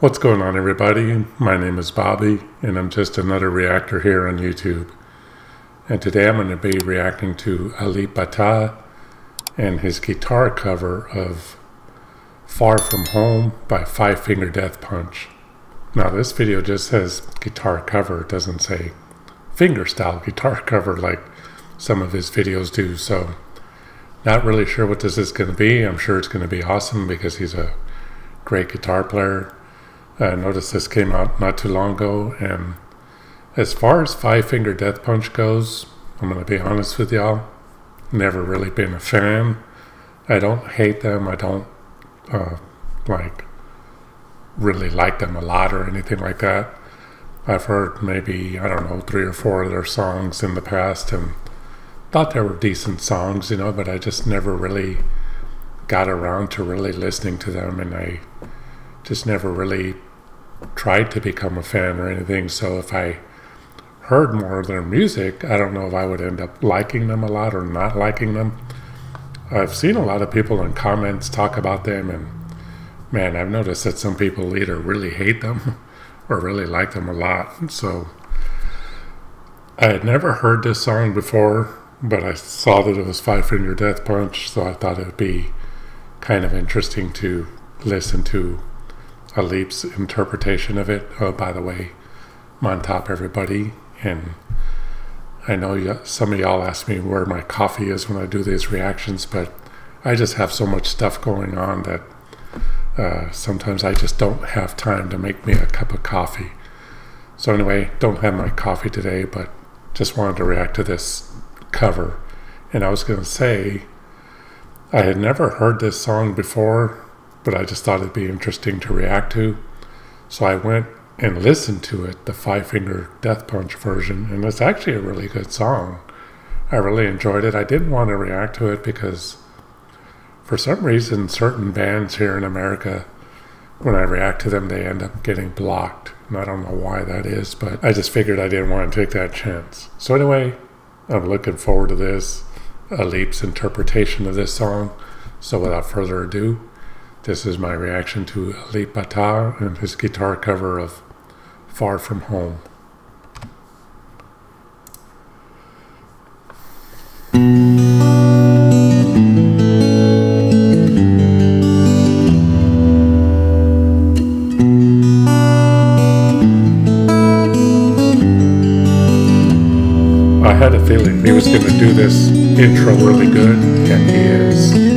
What's going on, everybody? My name is Bobby, and I'm just another reactor here on YouTube. And today I'm going to be reacting to Alip Ba Ta and his guitar cover of Far From Home by Five Finger Death Punch. Now, this video just says guitar cover, it doesn't say fingerstyle guitar cover like some of his videos do, so not really sure what this is going to be. I'm sure it's going to be awesome because he's a great guitar player I noticed this came out not too long ago, and as far as Five Finger Death Punch goes, I'm going to be honest with y'all, never really been a fan. I don't hate them. I don't uh, like really like them a lot or anything like that. I've heard maybe, I don't know, three or four of their songs in the past and thought they were decent songs, you know, but I just never really got around to really listening to them and I just never really tried to become a fan or anything. So if I heard more of their music, I don't know if I would end up liking them a lot or not liking them. I've seen a lot of people in comments talk about them, and man, I've noticed that some people either really hate them or really like them a lot. So I had never heard this song before, but I saw that it was Five Finger Death Punch, so I thought it would be kind of interesting to listen to Alip's interpretation of it. Oh, by the way, I'm on top, everybody. And I know some of y'all ask me where my coffee is when I do these reactions, but I just have so much stuff going on that uh, sometimes I just don't have time to make me a cup of coffee. So anyway, don't have my coffee today, but just wanted to react to this cover. And I was going to say, I had never heard this song before but I just thought it'd be interesting to react to. So I went and listened to it, the Five Finger Death Punch version, and it's actually a really good song. I really enjoyed it. I didn't want to react to it because for some reason, certain bands here in America, when I react to them, they end up getting blocked. And I don't know why that is, but I just figured I didn't want to take that chance. So anyway, I'm looking forward to this, Alip's interpretation of this song. So without further ado, this is my reaction to Alip Ba Ta and his guitar cover of Far From Home. I had a feeling he was going to do this intro really good, and he is.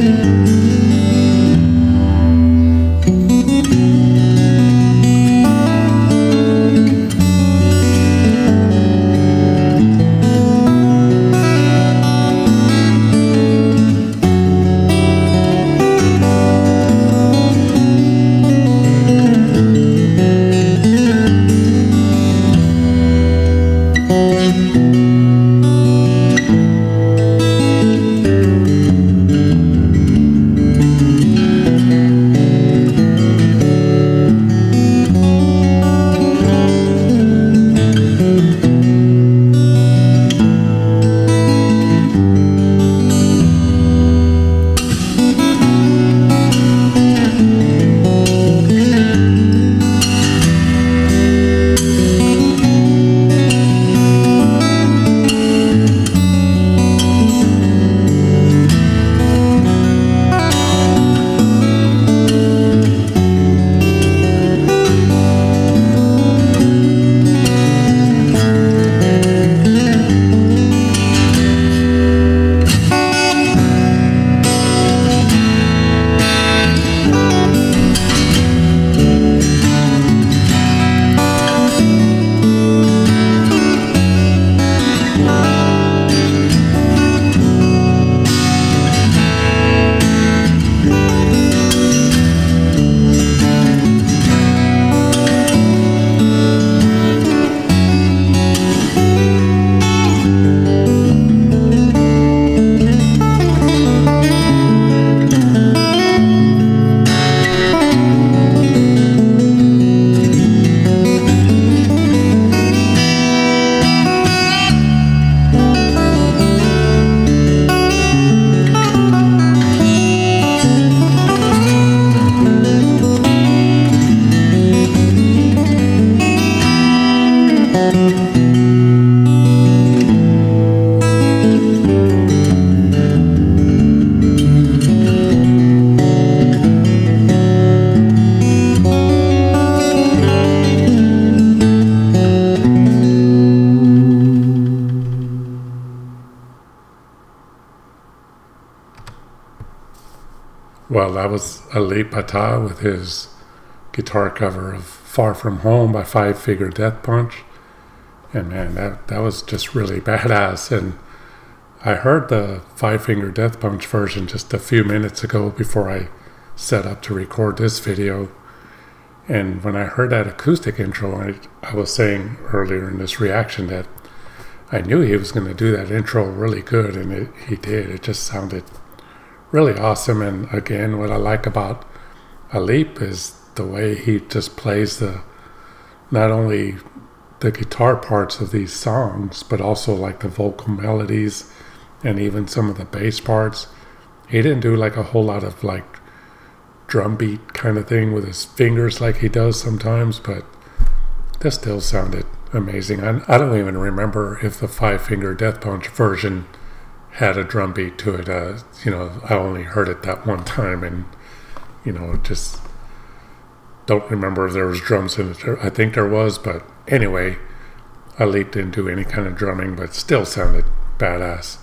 That was Alip Ba Ta with his guitar cover of Far From Home by Five Finger Death Punch. And man, that, that was just really badass. And I heard the Five Finger Death Punch version just a few minutes ago before I set up to record this video. And when I heard that acoustic intro, I, I was saying earlier in this reaction that I knew he was going to do that intro really good, and it, he did. It just sounded really awesome. And again, what I like about Alip is the way he just plays the not only the guitar parts of these songs, but also like the vocal melodies and even some of the bass parts. He didn't do like a whole lot of like drum beat kind of thing with his fingers like he does sometimes, but that still sounded amazing. I, I don't even remember if the Five Finger Death Punch version had a drum beat to it. Uh, you know, I only heard it that one time, and you know, just don't remember if there was drums in it. I think there was, but anyway, Alip didn't any kind of drumming, but still sounded badass.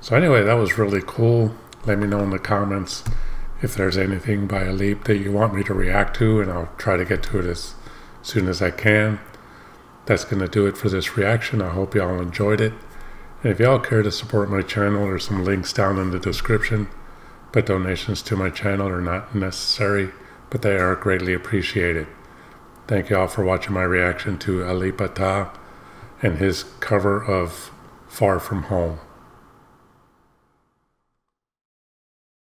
So anyway, that was really cool. Let me know in the comments if there's anything by Alip that you want me to react to, and I'll try to get to it as soon as I can. That's going to do it for this reaction. I hope y'all enjoyed it. If y'all care to support my channel, there's some links down in the description. But donations to my channel are not necessary, but they are greatly appreciated. Thank y'all for watching my reaction to Alip Ba Ta and his cover of Far From Home.